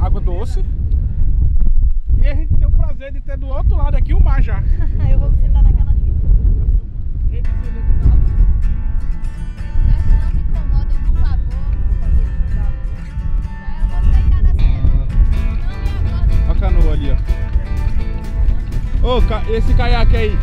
Água doce. E a gente tem o prazer de ter do outro lado aqui o mar já. Eu vou sentar naquela. Olha a canoa ali, ó. Ô, ca- esse caiaque aí.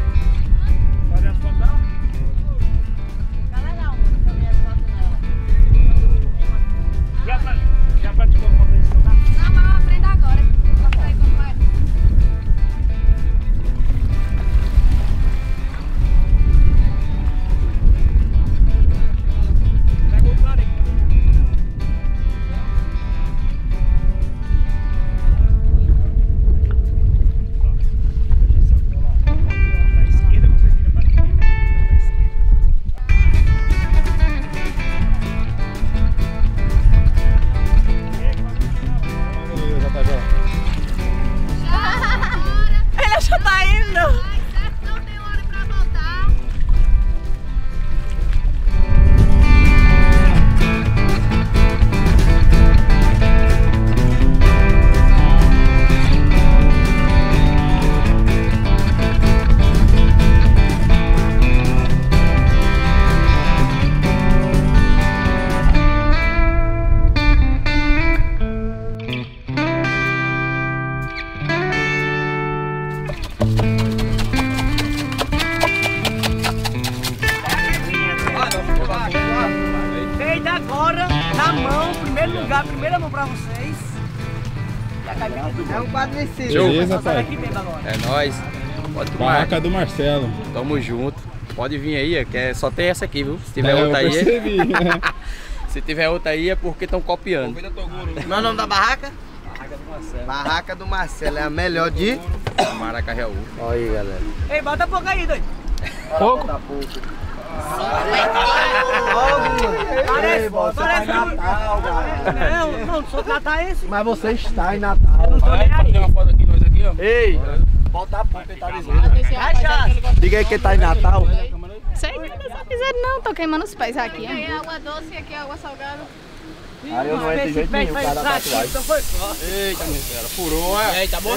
Primeiro lugar, primeira mão pra vocês. E a do É um quadriciclo. Beleza, pai? É nóis. Pode tomar. Barraca do Marcelo. Tamo junto. Pode vir aí, que é, só tem essa aqui, viu? Se tiver É, outra aí, percebi. se tiver outra aí é porque estão copiando. Meu é nome da barraca? Barraca do Marcelo, é a melhor de. Maracajaú. Olha aí, galera. Ei, bota pouco aí, doido. Pouco? Parece, parece Natal, Não, não, sou Natal esse. Mas você está em Natal. Não tô nem aí. uma foto aqui, nós aqui, ó. Ei, volta a pouco, ele tá dizendo. Diga aí que tá em Natal. Sei que não tá dizendo não, tô queimando os pés aqui. Aqui é água doce e aqui é água salgada. Aí eu não entro de jeito nenhum, cara da tatuagem. Foi. Eita, miséria. Furou, é? Ei, tá bom?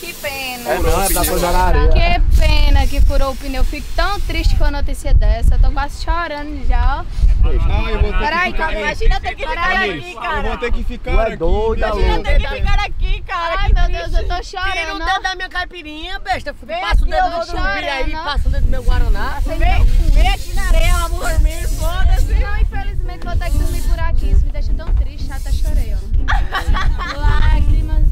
Que pena. É não, é pra coisa na areia. Que pena que furou o pneu. Fico tão triste com a notícia dessa. Eu tô quase chorando já, ó. Ah, eu vou ter Peraí, que ficar... Imagina ter que ficar aqui, eu cara. vou ter que ficar aqui. doida, Imagina ter que ficar aqui, cara. Ai, que meu Deus, eu tô Tira o chorando. dedo da minha caipirinha, besta. Passa o dedo eu do tô zumbi aí, chorando. passa o dedo do meu Guaraná. Vem, vem aqui na areia, amor meu, foda-se. Não, infelizmente vou ter que dormir por aqui. Isso me deixa tão triste, até chorei, ó. Lágrimas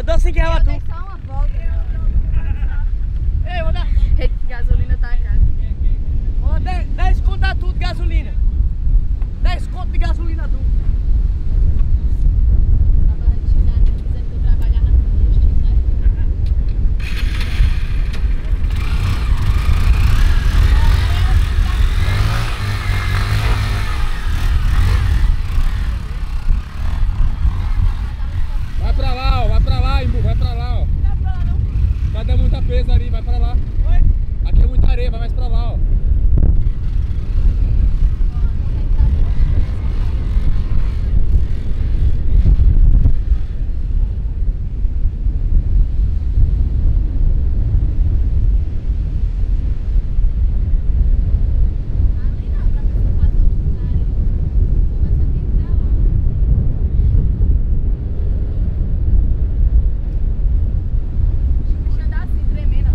Eu dou 5 reais a Eu tu. só uma volta. Ei, vou dar. Eita, que gasolina tá cara. Ó, 10, 10 conto a tudo de gasolina. 10 conto de gasolina a tudo. Tava xingando, dizendo que eu trabalhava na Cristo, né? Vai pra lá, ó. Vai pra lá, Imbu. Vai pra lá, ó. Vai dar muita peso ali. Vai pra lá. Aqui é muita areia. Vai mais pra lá, ó. Ali não, pra pessoa fazer outro lugar. Começa a vir pra lá. O bicho anda assim, tremendo.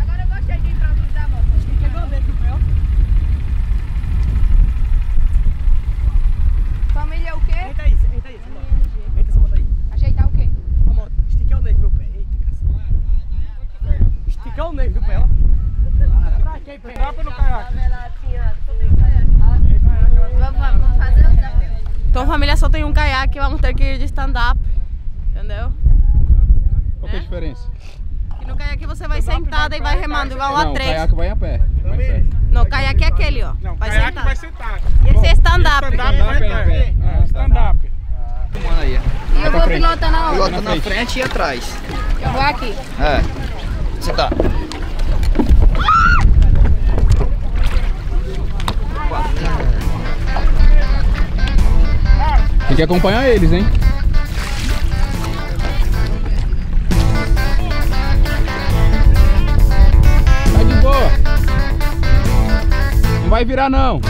Agora eu gostei de improvisar a moto. Pegou dentro do pé, ó. Família é o quê? Eita aí, eita aí. essa moto. Eita essa moto aí. Ajeitar o quê? Ó, moto. Esticar o nervo do meu pé. Eita, cacete. Esticar o nervo do pé, ó. Pra que pé? Dá pra no caiaque. Vamos, vamos, vamos fazer o desafio. Então, família, só tem um caiaque, vamos ter que ir de stand-up. Entendeu? Qual que é a diferença? E no caiaque você vai sentada e vai remando igual a Não, o três. caiaque vai a pé. Vai em pé. Não, o caiaque é aquele, ó. Não, vai caiaque sentar. vai sentar. E esse é stand-up. Stand-up vai pé. É, stand-up. Mano aí. E eu vou pilotando aonde? Pilota na frente e atrás. Eu vou aqui. É. Você tá. Que acompanhar eles, hein? Vai de boa. Não vai virar. Não,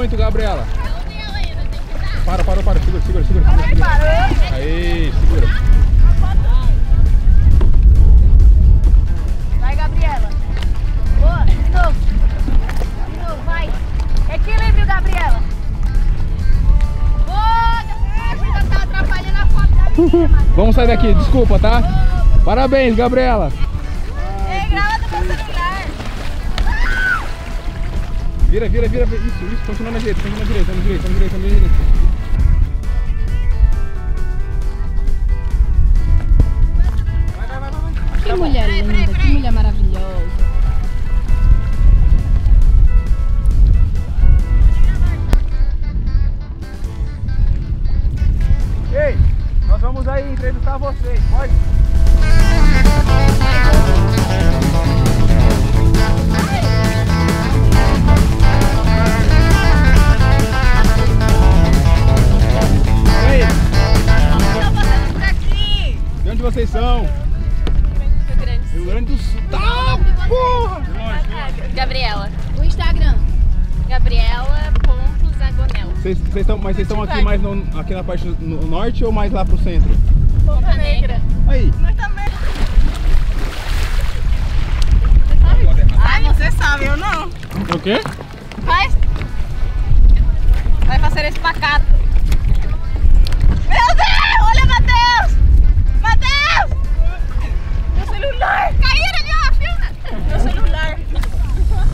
muito, Gabriela. Para, para, para, segura, segura, segura. segura. Aí, segura. Vai, Gabriela. Boa, de novo. De novo, vai. Equilíbrio, Gabriela. Boa, Gabriela. Tá atrapalhando a foto da menina. Vamos sair daqui, desculpa, tá? Parabéns, Gabriela. Vira, vira, vira. vira. Isso, isso, continua na direita, continua na direita, na direita, na direita, na direita. Vocês, vocês estão, mas vocês estão aqui mais no- aqui na parte no norte ou mais lá pro centro? Ponta Negra. Aí. Ai, você sabe, eu não. O quê? Vai. Vai fazer esse pacato. Meu Deus! Olha, Matheus! Matheus! Meu celular! Caíram ali, ó, filma! Meu celular!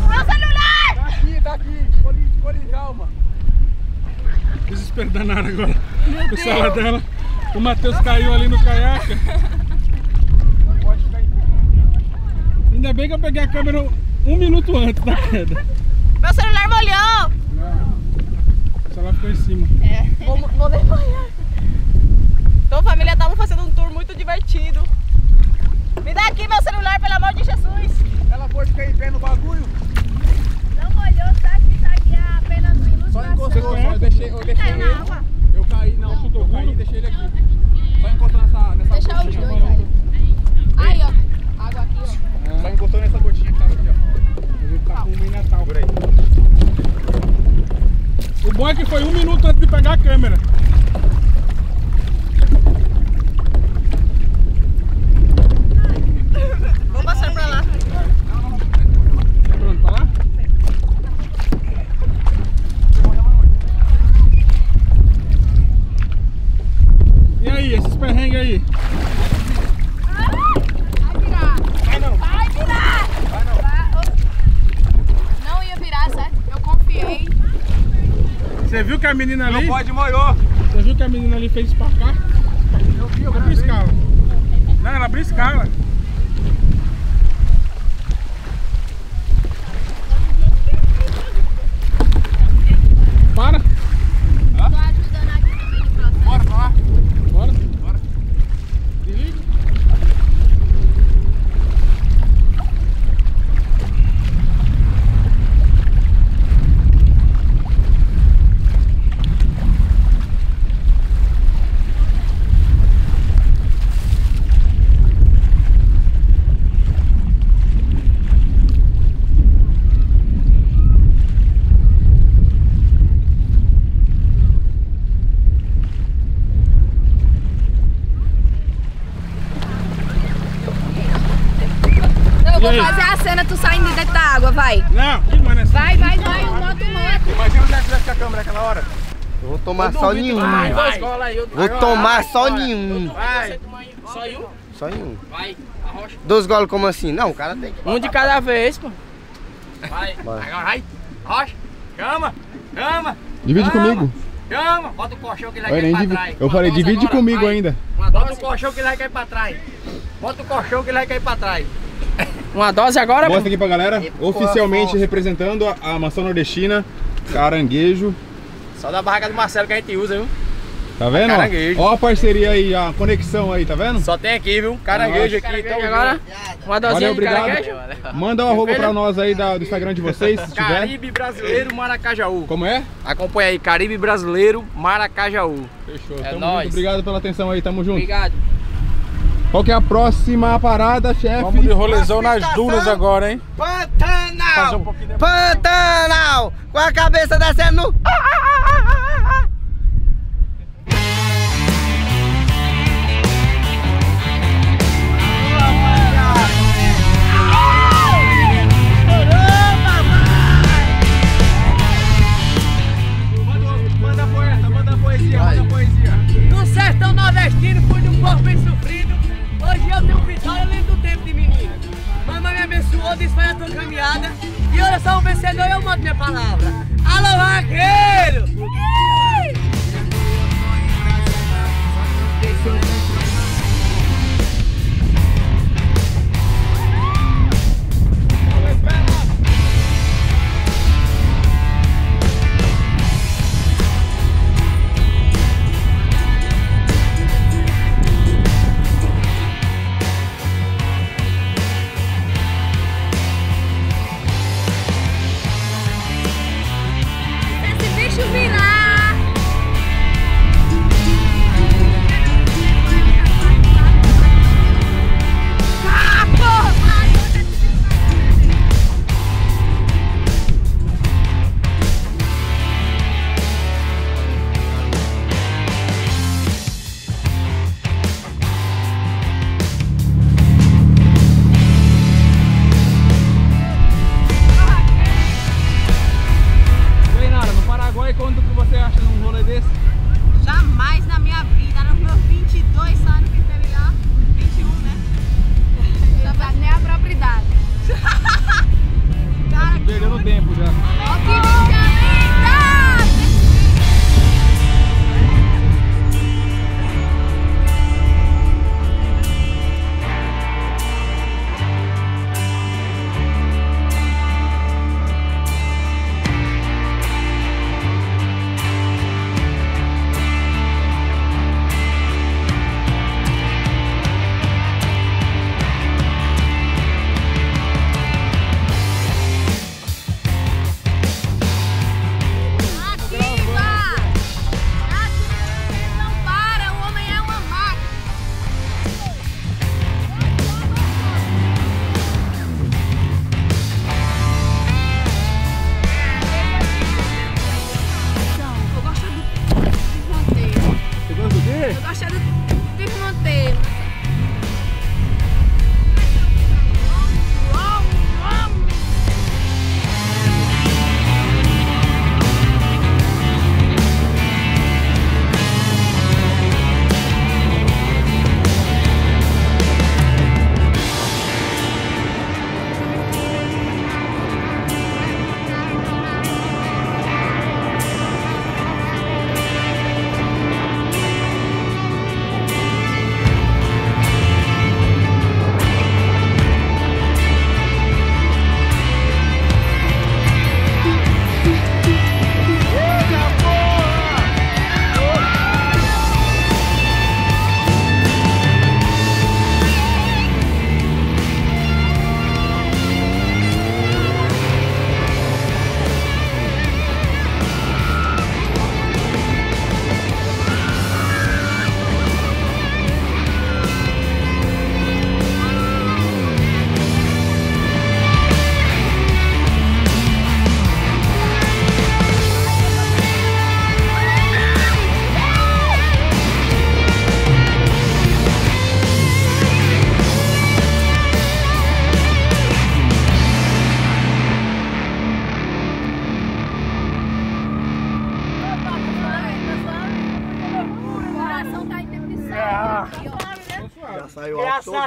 Meu celular! Tá aqui, tá aqui. Escolhi, escolhi, calma. Desespero danado agora. Com o celular dela. O Matheus caiu ali no caiaque. Ainda bem que eu peguei a câmera um minuto antes da queda. Meu celular molhou! O celular ficou em cima. Vou, vou desmaiar. Então, família, estamos fazendo um tour muito divertido. Me dá aqui meu celular, pelo amor de Jesus! Ela pode ficar em pé no bagulho? Não molhou, tá aqui, tá aqui é apenas uma ilustração. Só encostou, só eu deixei, eu deixei ele. Eu caí, não, chutou, eu caí e deixei ele aqui. Só encostou nessa, nessa Deixa os gotinha. dois aí. Aí, ó. Água aqui, ó. Só encostou nessa gotinha que tava aqui, ó. A gente tá com um Natal. Por aí. O bom é que foi um minuto antes de pegar a câmera. Vamos passar pra lá. Tá pronto pra lá? E aí, esses perrengues aí? Vai virar. Vai não. Vai virar. Vai não. Vai. Não ia virar, certo? Eu confiei. Você viu que a menina ali? pode molhou. Você viu que a menina ali fez esparcar? Eu vi, eu vi. escala. Não, ela abriu escala. Para. Tô ajudando aqui também no processo. Bora pra lá. Bora. Bora. Desliga. Eu vou E aí? fazer a cena tu saindo de dentro da água, vai. Não, que mano é? Vai, vai, vai, o moto moto. Imagina onde é que vai ficar a câmera naquela hora. Eu vou tomar só em um. Vai, vai. Vou tomar só em um. Vai. Só em um? Só em um. Vai, arrocha. Dois goles como assim? Não, o cara tem que. Um de cada vez, pô. Vai, agora vai. Arrocha. Chama, chama, Divide comigo. chama. Bota o colchão que ele nem aqui pra divi- trás. Eu falei, divide agora, comigo vai. ainda. Bota o colchão que ele vai cair pra trás. Bota o colchão que ele vai cair pra trás. Uma dose agora? Mostra aqui pra galera, oficialmente representando a, a maçã nordestina, caranguejo. Só da barraca do Marcelo que a gente usa, viu? Tá vendo? Caranguejo. Ó a parceria aí, a conexão aí, tá vendo? Só tem aqui, viu? Caranguejo aqui. Caranguejo Então, agora? Uma dosinha Valeu, caranguejo? Manda um arroba pra nós aí da- do Instagram de vocês, se tiver. Caribe Brasileiro Maracajaú. Como é? Acompanha aí, Caribe Brasileiro Maracajaú. Fechou. É tamo nóis. junto. Obrigado pela atenção aí, tamo junto. Obrigado. Qual que é a próxima parada, chefe? Vamos de rolezão nas dunas agora, hein? Fazer um Pantanal! pouquinho de... Pantanal! Com a cabeça descendo. Manda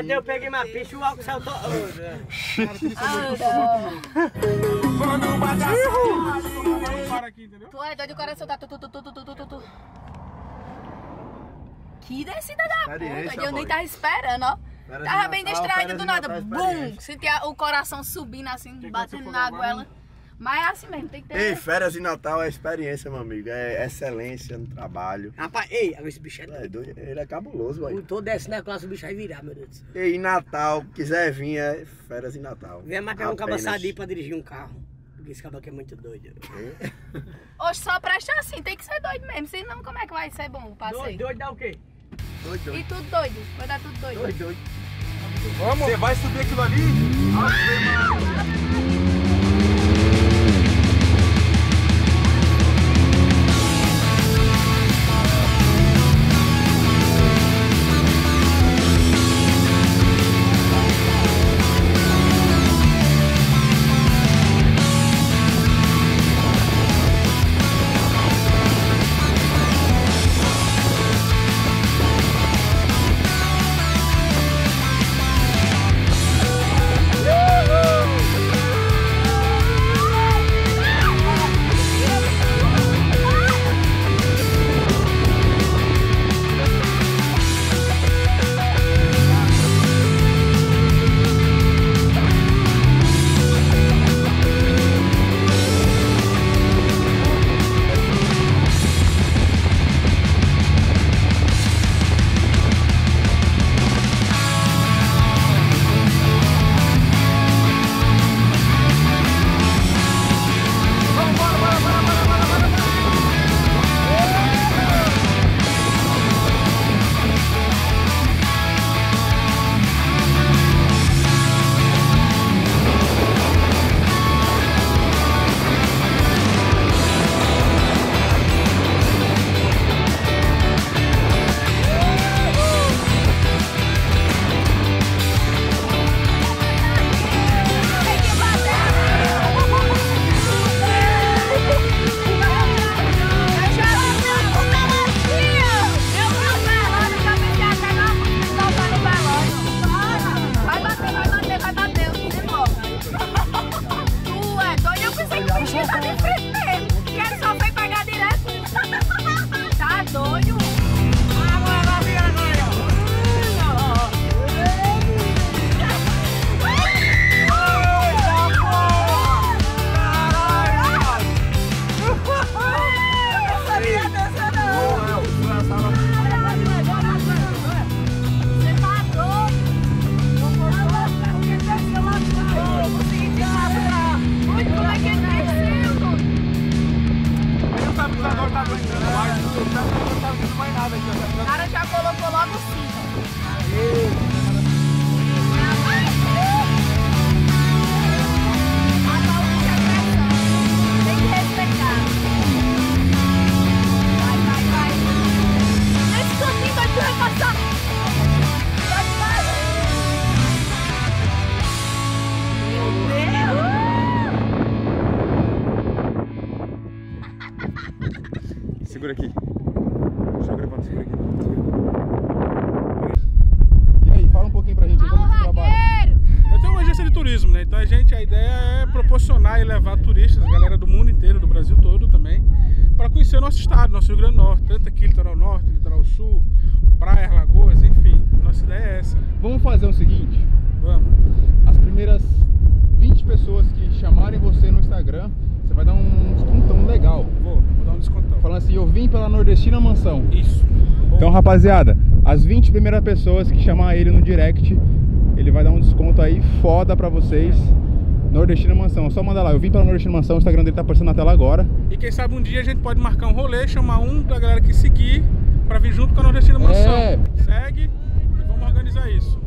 Deus eu peguei minha picha e o álcool saltou. Para aqui, entendeu? Tu é doido, o coração tá tu, tu, tu, tu, tu, tu, tu, tu. Que descida da puta. Eu nem tava esperando, ó. Tava bem férias do nada. Bum! Sentia o coração subindo assim, batendo na goela. Mas é assim mesmo, tem que ter. Ei, férias de Natal é experiência, meu amigo. É excelência no trabalho. Rapaz, ei, esse bicho é É doido, Ele é cabuloso, velho. Eu tô descendo a classe, o bicho vai virar, meu Deus. E em Natal, quiser vir, é férias em Natal. Vem mais pegar um sadio pra dirigir um carro. Porque esse cabo aqui é muito doido. Hoje só presta assim, tem que ser doido mesmo. Senão, como é que vai ser bom o passeio? Doido, doido dá o quê? Doido, E doido. tudo doido. Vai dar tudo doido. Doido, doido. Você vai subir aquilo ali? Vai vim pela Nordestina Mansão. Isso. Então, rapaziada, as 20 primeiras pessoas que chamar ele no direct, ele vai dar um desconto aí foda pra vocês. Nordestina Mansão, é só manda lá. Eu vim pela Nordestina Mansão, o Instagram dele tá aparecendo na tela agora. E quem sabe um dia a gente pode marcar um rolê, chamar um da galera que seguir, para vir junto com a Nordestina Mansão. É. Segue e vamos organizar isso.